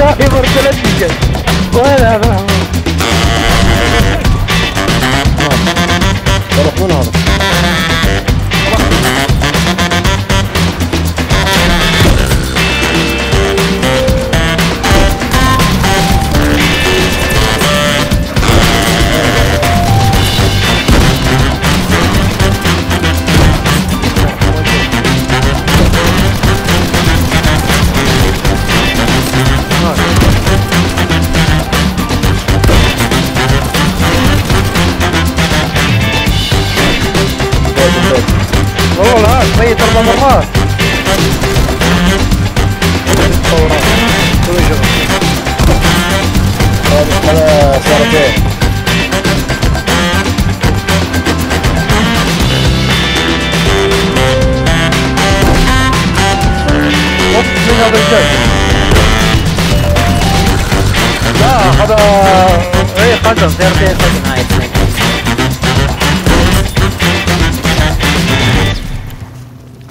تايمر ثلاث دقايق ولا فاهم بروح هذا まあ変わらんそれ以上まだまだ座れておっついじゃあ肌えー、パンダの手当てないですね